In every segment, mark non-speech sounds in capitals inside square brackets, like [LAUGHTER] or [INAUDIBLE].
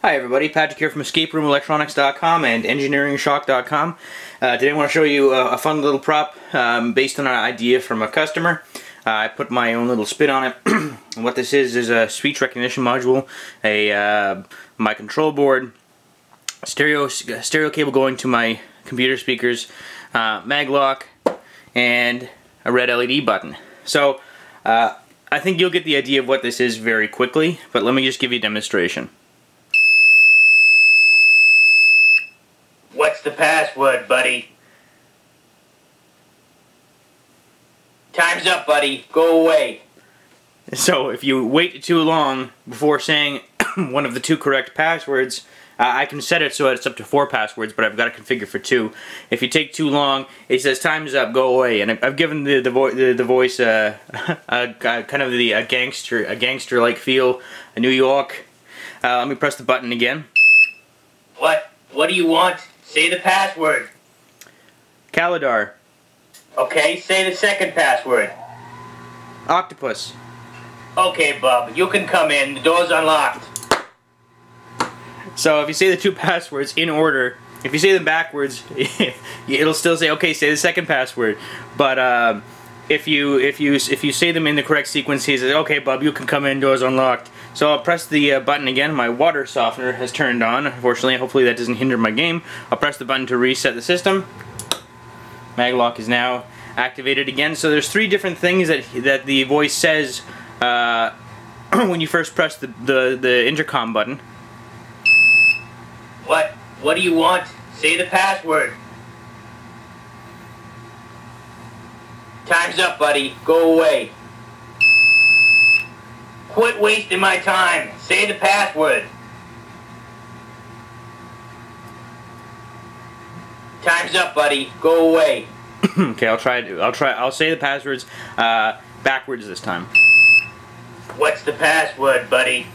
Hi everybody, Patrick here from EscapeRoomElectronics.com and EngineeringShock.com. Uh, today I want to show you a, a fun little prop um, based on an idea from a customer. Uh, I put my own little spin on it. [CLEARS THROAT] what this is is a speech recognition module, a uh, my control board, stereo stereo cable going to my computer speakers, uh, mag lock, and a red LED button. So uh, I think you'll get the idea of what this is very quickly, but let me just give you a demonstration. What's the password, buddy? Time's up, buddy. Go away. So if you wait too long before saying [COUGHS] one of the two correct passwords, uh, I can set it so it's up to four passwords, but I've got to configure for two. If you take too long, it says time's up, go away. And I've given the the, vo the, the voice uh, [LAUGHS] a, a, kind of the a gangster a gangster like feel, a New York. Uh, let me press the button again. What? What do you want? Say the password. Kalidar. Okay, say the second password. Octopus. Okay, Bub, you can come in. The door's unlocked. So if you say the two [LAUGHS] passwords in order, if you say them backwards, [LAUGHS] it'll still say, okay, say the second password. But um, if you if you if you say them in the correct sequence, he says, "Okay, Bub, you can come in. Doors unlocked." So I'll press the uh, button again. My water softener has turned on. Unfortunately, hopefully that doesn't hinder my game. I'll press the button to reset the system. Maglock is now activated again. So there's three different things that that the voice says uh, [CLEARS THROAT] when you first press the, the the intercom button. What? What do you want? Say the password. Time's up, buddy. Go away. Quit wasting my time. Say the password. Time's up, buddy. Go away. [CLEARS THROAT] okay, I'll try to. I'll try. I'll say the passwords uh, backwards this time. What's the password, buddy?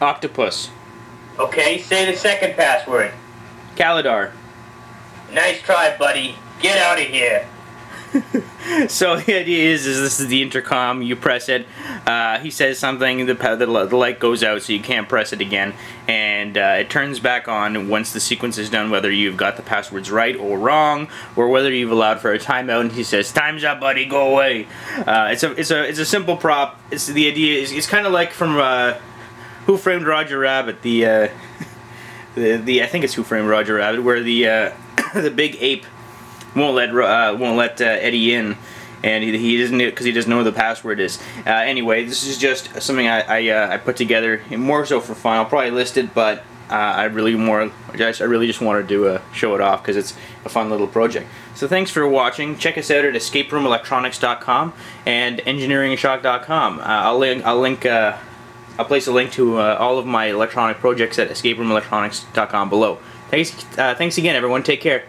Octopus. Okay, say the second password. Kalidar. Nice try, buddy. Get out of here. [LAUGHS] so the idea is, is this is the intercom. You press it. Uh, he says something. The, the, the light goes out, so you can't press it again, and uh, it turns back on once the sequence is done. Whether you've got the passwords right or wrong, or whether you've allowed for a timeout. And he says, "Time's up, buddy. Go away." Uh, it's a it's a it's a simple prop. It's the idea is it's kind of like from uh, Who Framed Roger Rabbit. The uh, [LAUGHS] the the I think it's Who Framed Roger Rabbit, where the uh, [COUGHS] the big ape won't let uh, won't let uh, Eddie in, and he, he doesn't because he doesn't know what the password is. Uh, anyway, this is just something I I, uh, I, put together more so for fun. I'll probably list it, but uh, I really more I really just wanted to uh, show it off because it's a fun little project. So thanks for watching. Check us out at EscapeRoomElectronics.com and EngineeringShock.com. I'll link I'll link. I'll place a link to all of my electronic projects at EscapeRoomElectronics.com below. Thanks, thanks again, everyone. Take care.